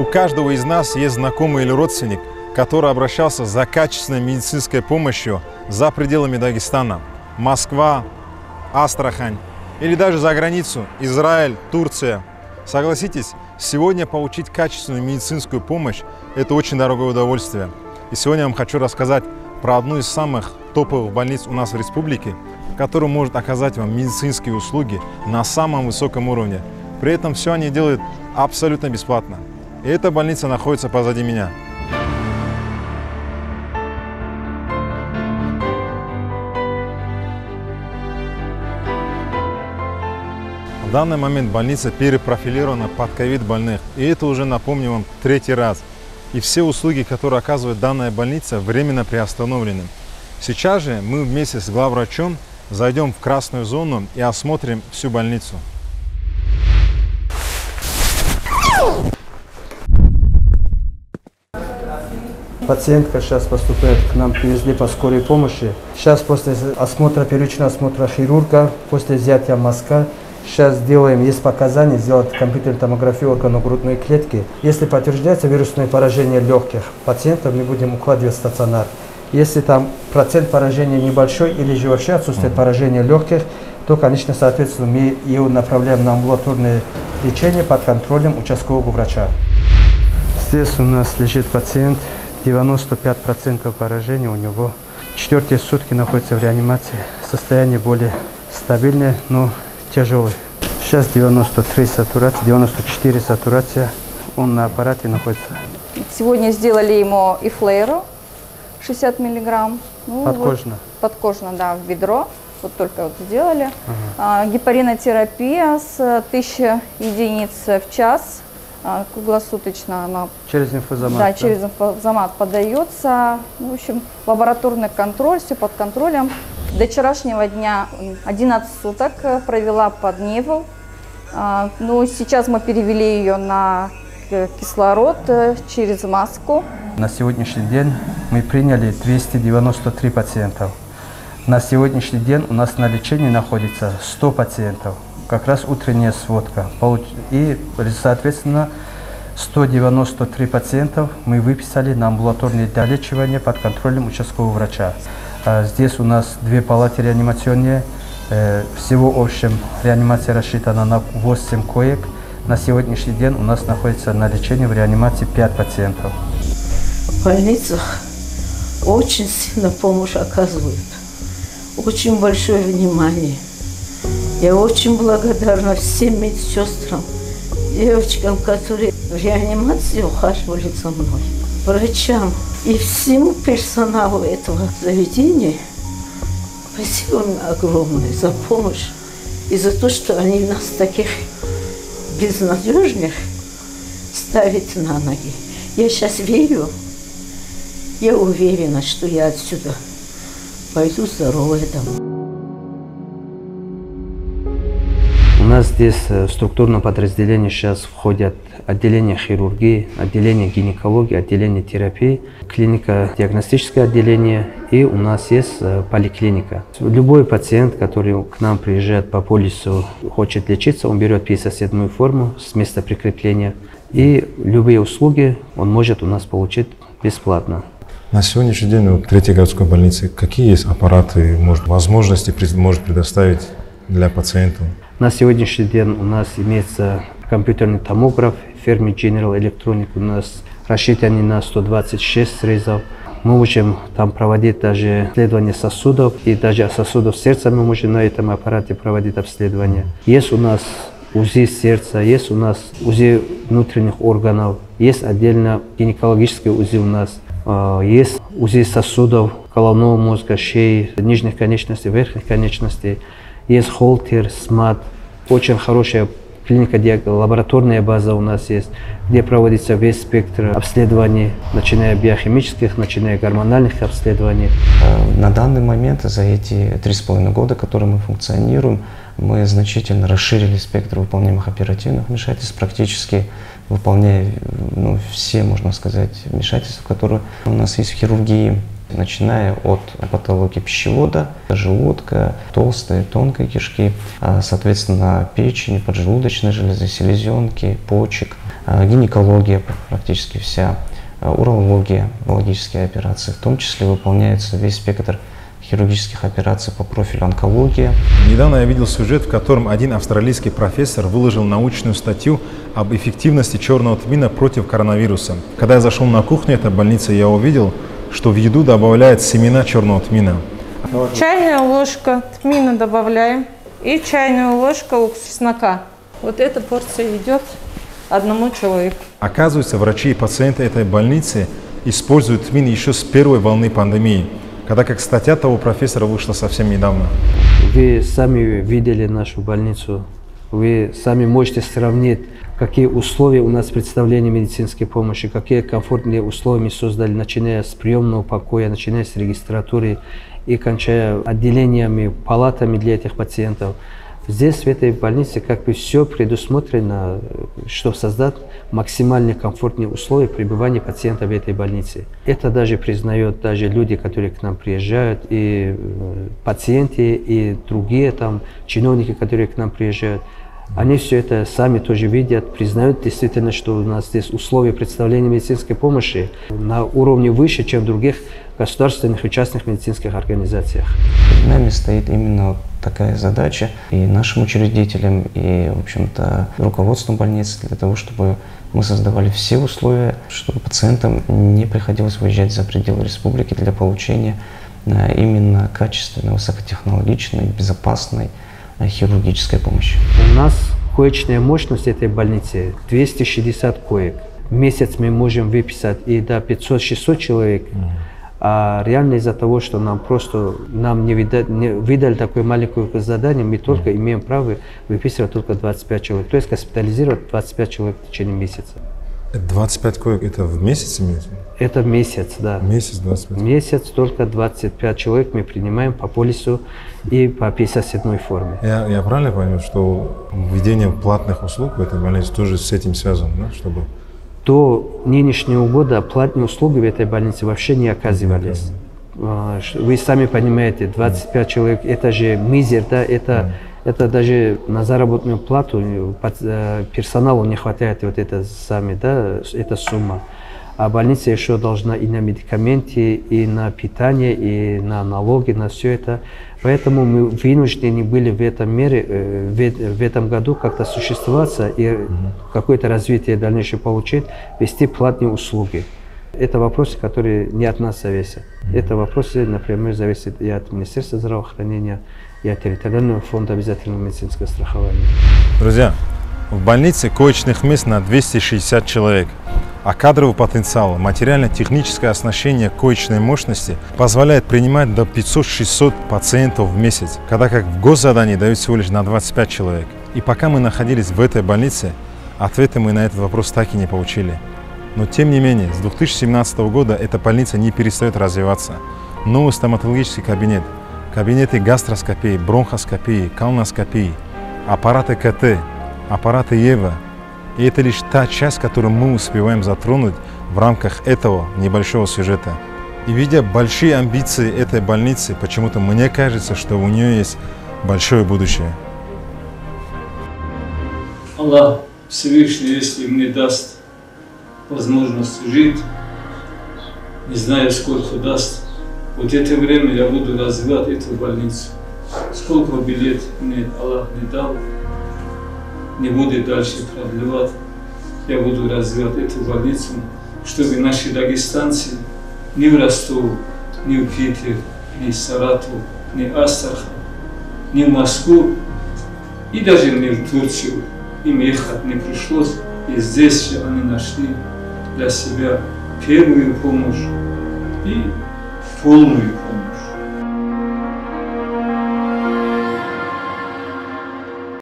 У каждого из нас есть знакомый или родственник, который обращался за качественной медицинской помощью за пределами Дагестана. Москва, Астрахань или даже за границу, Израиль, Турция. Согласитесь, сегодня получить качественную медицинскую помощь – это очень дорогое удовольствие. И сегодня я вам хочу рассказать про одну из самых топовых больниц у нас в республике, которая может оказать вам медицинские услуги на самом высоком уровне. При этом все они делают абсолютно бесплатно. И эта больница находится позади меня. В данный момент больница перепрофилирована под ковид больных. И это уже, напомню вам, третий раз. И все услуги, которые оказывает данная больница, временно приостановлены. Сейчас же мы вместе с главврачом зайдем в красную зону и осмотрим всю больницу. Пациентка сейчас поступает к нам, привезли по скорой помощи. Сейчас после осмотра, первичного осмотра хирурга, после взятия мазка, сейчас сделаем, есть показания, сделать компьютерную томографию органно-грудной клетки. Если подтверждается вирусное поражение легких пациентов, мы будем укладывать в стационар. Если там процент поражения небольшой или же вообще отсутствие поражения легких, то, конечно, соответственно, мы ее направляем на амбулаторное лечение под контролем участкового врача. Здесь у нас лежит пациент 95% поражения у него. Четвертые сутки находится в реанимации. Состояние более стабильное, но тяжелый. Сейчас 93 сатурация, 94 сатурация. Он на аппарате находится. Сегодня сделали ему и флейру 60 миллиграмм. Ну, Подкожно. Вот, подкожно, да, в ведро. Вот только вот сделали. Ага. А, гепаринотерапия с 1000 единиц в час круглосуточно она через инфузомат, да, да, через инфузомат подается. Ну, в общем, лабораторный контроль, все под контролем. До вчерашнего дня 11 суток провела под Невел. А, ну, сейчас мы перевели ее на э, кислород э, через маску. На сегодняшний день мы приняли 293 пациентов. На сегодняшний день у нас на лечении находится 100 пациентов как раз утренняя сводка. И, соответственно, 193 пациентов мы выписали на амбулаторное долечивание под контролем участкового врача. А здесь у нас две палаты реанимационные. Э, всего, в общем, реанимация рассчитана на 8 коек. На сегодняшний день у нас находится на лечении в реанимации 5 пациентов. В больницах очень сильно помощь оказывают. Очень большое внимание – я очень благодарна всем медсестрам, девочкам, которые в реанимации ухаживали за мной, врачам и всему персоналу этого заведения. Спасибо им огромное за помощь и за то, что они нас таких безнадежных ставят на ноги. Я сейчас верю, я уверена, что я отсюда пойду здоровая домой. Нас здесь э, в структурном подразделении сейчас входят отделение хирургии, отделение гинекологии, отделение терапии, клиника диагностическое отделение и у нас есть э, поликлиника. Любой пациент, который к нам приезжает по полису, хочет лечиться, он берет 57 форму с места прикрепления и любые услуги он может у нас получить бесплатно. На сегодняшний день у Третьей городской больницы какие есть аппараты, может, возможности может предоставить для пациентов? На сегодняшний день у нас имеется компьютерный томограф, ферми General Electronic у нас рассчитаны на 126 срезов. Мы можем там проводить даже исследование сосудов, и даже сосудов сердца мы можем на этом аппарате проводить обследование. Есть у нас УЗИ сердца, есть у нас УЗИ внутренних органов, есть отдельно гинекологическое УЗИ у нас, а, есть УЗИ сосудов головного мозга, шеи, нижних конечностей, верхних конечностей. Есть холтер, СМАТ, очень хорошая клиника, лабораторная база у нас есть, где проводится весь спектр обследований, начиная биохимических, начиная гормональных обследований. Э, на данный момент за эти три с половиной года, которые мы функционируем, мы значительно расширили спектр выполняемых оперативных вмешательств, практически выполняя ну, все, можно сказать, вмешательства, которые у нас есть в хирургии начиная от патологии пищевода, желудка, толстой, тонкой кишки, а, соответственно, печени, поджелудочной железы, селезенки, почек, э, гинекология практически вся, э, урология, урологические операции. В том числе выполняется весь спектр хирургических операций по профилю онкология. Недавно я видел сюжет, в котором один австралийский профессор выложил научную статью об эффективности черного тмина против коронавируса. Когда я зашел на кухню этой больницы, я увидел, что в еду добавляют семена черного тмина. Чайная ложка тмина добавляем и чайную ложку чеснока. Вот эта порция идет одному человеку. Оказывается, врачи и пациенты этой больницы используют тмин еще с первой волны пандемии, когда как статья того профессора вышла совсем недавно. Вы сами видели нашу больницу, вы сами можете сравнить, какие условия у нас представления медицинской помощи, какие комфортные условия мы создали, начиная с приемного покоя, начиная с регистратуры и кончая отделениями, палатами для этих пациентов. Здесь, в этой больнице, как бы все предусмотрено, чтобы создать максимально комфортные условия пребывания пациента в этой больнице. Это даже признают даже люди, которые к нам приезжают, и э, пациенты, и другие там чиновники, которые к нам приезжают. Они все это сами тоже видят, признают действительно, что у нас здесь условия представления медицинской помощи на уровне выше, чем в других государственных и частных медицинских организациях. Перед нами стоит именно такая задача и нашим учредителям, и, в общем-то, руководству больницы для того, чтобы мы создавали все условия, чтобы пациентам не приходилось выезжать за пределы республики для получения э, именно качественной, высокотехнологичной, безопасной хирургической помощи. У нас коечная мощность этой больницы 260 коек. В месяц мы можем выписать и до 500-600 человек. А реально из-за того, что нам просто нам не, видать, не выдали такое маленькое задание, мы только имеем право выписывать только 25 человек. То есть госпитализировать 25 человек в течение месяца. 25 коек это в месяц имеется? Это в месяц, да. Месяц 25. Месяц только 25 человек мы принимаем по полису и по 57 форме. Я, я правильно понял, что введение платных услуг в этой больнице тоже с этим связано, да? чтобы До нынешнего года платные услуги в этой больнице вообще не оказывались. А, Вы сами понимаете, 25 человек, это же мизер, да, это, это даже на заработную плату пат- э, персоналу не хватает вот это сами, да, эта сумма. А больница еще должна и на медикаменты, и на питание, и на налоги, на все это. Поэтому мы вынуждены были в этом мере, э, в, в этом году как-то существоваться и какое-то развитие дальнейшее получить, вести платные услуги. Это вопросы, которые не от нас зависят. Это вопросы напрямую зависят и от Министерства здравоохранения, от территориального фонда обязательного медицинского страхования. Друзья, в больнице коечных мест на 260 человек, а кадровый потенциал, материально-техническое оснащение коечной мощности позволяет принимать до 500-600 пациентов в месяц, когда как в госзадании дают всего лишь на 25 человек. И пока мы находились в этой больнице, ответа мы на этот вопрос так и не получили. Но тем не менее, с 2017 года эта больница не перестает развиваться. Новый стоматологический кабинет, кабинеты гастроскопии, бронхоскопии, колоноскопии, аппараты КТ, аппараты ЕВА. И это лишь та часть, которую мы успеваем затронуть в рамках этого небольшого сюжета. И видя большие амбиции этой больницы, почему-то мне кажется, что у нее есть большое будущее. Аллах Всевышний, если мне даст возможность жить, не знаю, сколько даст, вот это время я буду развивать эту больницу. Сколько билет мне Аллах не дал, не будет дальше продлевать. Я буду развивать эту больницу, чтобы наши дагестанцы ни в Ростов, ни в Питер, ни в Саратов, ни в Астрахань, ни в Москву и даже не в Турцию им ехать не пришлось. И здесь же они нашли для себя первую помощь и полную помощь.